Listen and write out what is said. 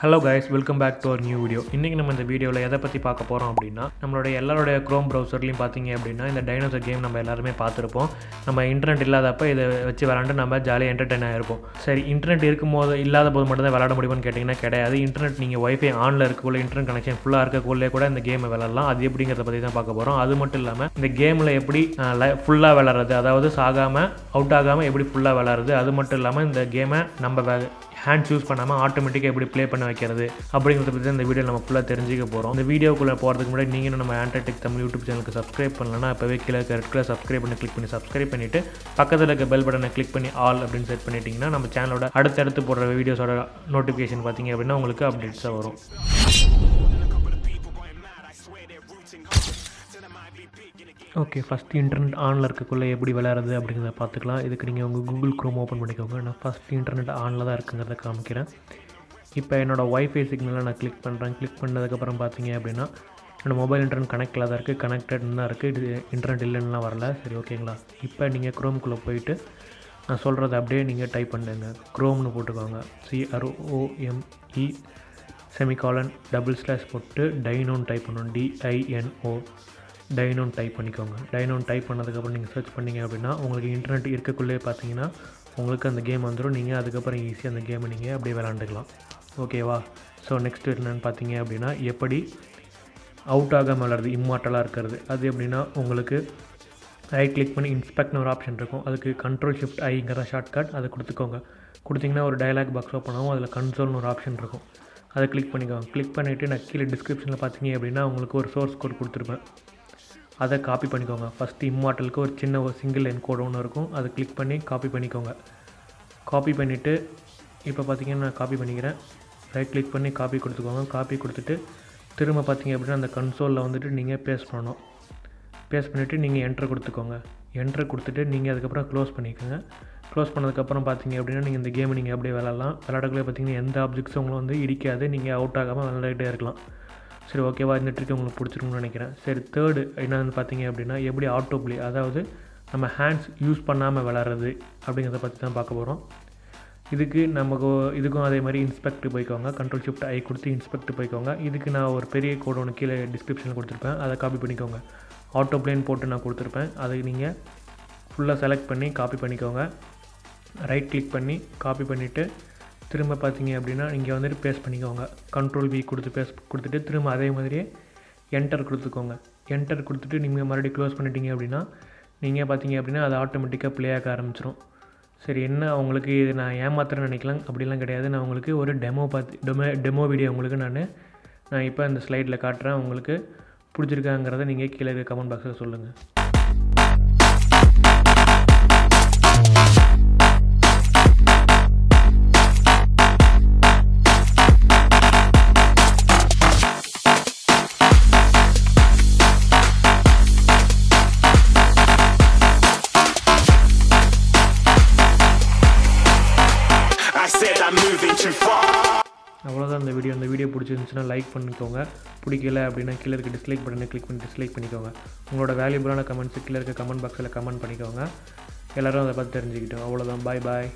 Hello guys welcome back to our new video இன்றைக்கி நம்ம இந்த வீடியோவில் எதை பற்றி பார்க்க போகிறோம் அப்படின்னா நம்மளுடைய எல்லாருடைய க்ரோம் ப்ரௌசர்லையும் பார்த்தீங்க அப்படின்னா இந்த டைனோசர் கேம் நம்ம எல்லாருமே பார்த்துருப்போம். நம்ம இன்டர்நெட் இல்லாதப்ப இதை வச்சு விளாண்டு நம்ம ஜாலியாக என்டர்டைன் ஆகிருப்போம் சரி இன்டர்நெட் இருக்கும்போது இல்லாத போது மட்டும் தான் விளாட முடியும்னு கேட்டிங்கன்னா கிடையாது. இன்டர்நெட் நீங்கள் ஒய்ஃபை ஆனில் இருக்கக்குள்ள இன்டர்நெட் கனெக்ஷன் ஃபுல்லாக இருக்கக்குள்ளே கூட இந்த கேமை விளாட்லாம் அது எப்படிங்கிறத பற்றி தான் பார்க்க போகிறோம் அது மட்டும் இல்லாமல் இந்த கேமில் எப்படி ஃபுல்லாக விளாட்றது அதாவது சாகாமல் அவுட் ஆகாமல் எப்படி ஃபுல்லாக விளாட்றது அது மட்டும் இல்லாமல் இந்த கேமை நம்ம ஹேண்ட்ஸ் யூஸ் பண்ணாமல் ஆட்டோமேட்டிக்காக எப்படி ப்ளே பண்ண வைக்கிறது அப்படிங்கிறத பற்றி இந்த வீடியோ நம்ம ஃபுல்லாக தெரிஞ்சுக்க போகிறோம் இந்த வீடியோக்குள்ளே போகிறதுக்கு முன்னாடி நீங்கள் நம்ம ஆண்ட்ராய்டெக் தமிழ் யூடியூப் சேனலுக்கு சப்ஸ்கிரைப் பண்ணலன்னா இப்போவே கீழே ரெட் கலர் சப்ஸ்கிரைப் பண்ணி கிளிக் பண்ணி சப்ஸ்கிரைப் பண்ணிவிட்டு பக்கத்தில் இருக்க பெல் பட்டனை கிளிக் பண்ணி ஆல் அப்படின்னு செட் பண்ணிட்டீங்கன்னா நம்ம சேனலோட அடுத்தடுத்து போடுற வீடியோஸோட நோட்டிஃபிகேஷன் பார்த்தீங்க அப்படின்னா உங்களுக்கு அப்டேட்ஸாக வரும். ஓகே ஃபஸ்ட்டு இன்டர்நெட் ஆனில் இருக்கக்குள்ளே எப்படி விளையாடுறது அப்படிங்கிறத பார்த்துக்கலாம். இதுக்கு நீங்கள் உங்கள் கூகுள் க்ரோம் ஓப்பன் பண்ணிக்கோங்க. நான் ஃபஸ்ட் இன்டர்நெட் ஆனில் தான் இருக்குங்கிறத காமிக்கிறேன். இப்போ என்னோடய ஒய்ஃபை சிக்னலை நான் கிளிக் பண்ணுறேன் கிளிக் பண்ணதுக்கப்புறம் பார்த்தீங்க அப்படின்னா என்னோடய மொபைல் இன்டர்நெட் கனெக்டில் தான் இருக்குது கனெக்டட்னு தான் இருக்குது இது இன்டர்நெட் இல்லைன்னுலாம் வரல. சரி ஓகேங்களா இப்போ நீங்கள் க்ரோம்குள்ளே போயிட்டு நான் சொல்கிறத அப்படியே நீங்கள் டைப் பண்ணுங்க. க்ரோம்னு போட்டுக்கோங்க. சிஆர்ஓஎம்இ செமிகாலன் டபுள் ஸ்லாஷ் போட்டு டைனோன்னு டைப் பண்ணணும். டிஐஎன்ஓ டைனோன் டைப் பண்ணிக்கோங்க. டைனோன் டைப் பண்ணதுக்கப்புறம் நீங்கள் சர்ச் பண்ணிங்க அப்படின்னா உங்களுக்கு இன்டர்நெட் இருக்கக்குள்ளே பார்த்தீங்கன்னா உங்களுக்கு அந்த கேம் வந்துடும் நீங்கள் அதுக்கப்புறம் ஈஸியாக அந்த கேமை நீங்கள் அப்படியே விளாண்டுக்கலாம். ஓகேவா ஸோ நெக்ஸ்ட் என்னென்னு பார்த்தீங்க அப்படின்னா எப்படி அவுட் ஆகாமல் விளாடுறது இம்மார்ட்டலாக இருக்கிறது. அது எப்படின்னா உங்களுக்கு ஐ கிளிக் பண்ணி இன்ஸ்பெக்ட்னு ஒரு ஆப்ஷன் இருக்கும். அதுக்கு கண்ட்ரோல் ஷிஃப்ட் ஐங்கிற ஷார்ட்கட் அதை கொடுத்துக்கோங்க. கொடுத்தீங்கன்னா ஒரு டயலாக் பாக்ஸ் ஓப்பன் ஆகும். அதில் கன்சோல்னு ஒரு ஆப்ஷன் இருக்கும். அதை கிளிக் பண்ணிக்கோங்க. கிளிக் பண்ணிவிட்டு நான் கீழே டிஸ்கிரிப்ஷனில் பார்த்தீங்க அப்படின்னா உங்களுக்கு ஒரு சோர்ஸ் கோட் கொடுத்துருப்பேன். அதை காப்பி பண்ணிக்கோங்க. ஃபஸ்ட்டு இம்மார்ட்டலுக்கு ஒரு சின்ன ஒரு சிங்கிள் லைன் கோடு ஒன்று இருக்கும். அதை கிளிக் பண்ணி காப்பி பண்ணிக்கோங்க. காப்பி பண்ணிவிட்டு இப்போ பார்த்தீங்கன்னா நான் காப்பி பண்ணிக்கிறேன். ரைட் கிளிக் பண்ணி காப்பி கொடுத்துக்கோங்க. காப்பி கொடுத்துட்டு திரும்ப பார்த்தீங்க அப்படின்னா அந்த கன்சோலில் வந்துட்டு நீங்கள் பேஸ்ட் பண்ணணும். பேஸ்ட் பண்ணிவிட்டு நீங்கள் என்ட்ரு கொடுத்துக்கோங்க. என்ட்ரு கொடுத்துட்டு நீங்கள் அதுக்கப்புறம் க்ளோஸ் பண்ணிக்கோங்க. க்ளோஸ் பண்ணதுக்கப்புறம் பார்த்தீங்க அப்படின்னா நீங்கள் இந்த கேமை நீங்கள் அப்படியே விளாட்லாம் விளாடக்குள்ளே பார்த்தீங்கன்னா எந்த ஆப்ஜெக்ட்ஸும் உங்களை வந்து இடிக்காது. நீங்கள் அவுட் ஆகாமல் விளாடிட்டே இருக்கலாம். சரி ஓகேவா இந்த ட்ரிக் உங்களுக்கு பிடிச்சிருக்கும்னு நினைக்கிறேன். சரி தேர்டு என்னன்னு பார்த்தீங்க அப்படின்னா எப்படி ஆட்டோ ப்ளே அதாவது நம்ம ஹேண்ட்ஸ் யூஸ் பண்ணாமல் விளாட்றது அப்படிங்கிறத பற்றி தான் பார்க்க போகிறோம் இதுக்கு நமக்கு இதுக்கும் அதே மாதிரி இன்ஸ்பெக்ட் போய்க்கோங்க. கண்ட்ரோல் ஷிஃப்ட் ஐ கொடுத்து இன்ஸ்பெக்ட் போய்க்கோங்க. இதுக்கு நான் ஒரு பெரிய கோடு ஒன்று கீழே டிஸ்கிரிப்ஷனில் கொடுத்துருப்பேன். அதை காப்பி பண்ணிக்கோங்க. ஆட்டோ பிளேன் போட்டு நான் கொடுத்துருப்பேன். அதை நீங்கள் ஃபுல்லாக செலக்ட் பண்ணி காப்பி பண்ணிக்கோங்க. ரைட் கிளிக் பண்ணி காப்பி பண்ணிவிட்டு திரும்ப பார்த்தீங்க அப்படின்னா இங்கே வந்துட்டு பேஸ்ட் பண்ணிக்கோங்க. கண்ட்ரோல் வி கொடுத்து பேஸ்ட் கொடுத்துட்டு திரும்ப அதே மாதிரியே என்டர் கொடுத்துக்கோங்க. என்டர் கொடுத்துட்டு நீங்கள் மறுபடியும் க்ளோஸ் பண்ணிட்டீங்க அப்படின்னா நீங்கள் பார்த்தீங்க அப்படின்னா அது ஆட்டோமேட்டிக்காக ப்ளே ஆக ஆரம்பிச்சிடும் சரி என்ன உங்களுக்கு இது நான் ஏமாத்துறேன்னு நினைக்கலாம்? அப்படிலாம் கிடையாது. நான் உங்களுக்கு ஒரு டெமோ பார்த்து டெமோ டெமோ வீடியோ உங்களுக்கு நான் நான் இப்போ இந்த ஸ்லைடில் காட்டுறேன். உங்களுக்கு பிடிச்சிருக்காங்கிறத நீங்கள் கீழே இருக்க கமெண்ட் பாக்ஸில் சொல்லுங்கள் அவ்வளோதான் இந்த வீடியோ. இந்த வீடியோ பிடிச்சிருந்துச்சுன்னா லைக் பண்ணிக்கோங்க. பிடிக்கல அப்படின்னா கீழே இருக்க டிஸ்லைக் பட்டனை கிளிக் பண்ணி டிஸ்லைக் பண்ணிக்கோங்க. உங்களோட வேல்யூபிளான கமெண்ட்ஸ் கீழே இருக்க கமெண்ட் பாக்ஸில் கமெண்ட் பண்ணிக்கோங்க. எல்லோரும் அதை பார்த்து தெரிஞ்சுக்கிட்டோம். அவ்வளோதான் பாய் பாய்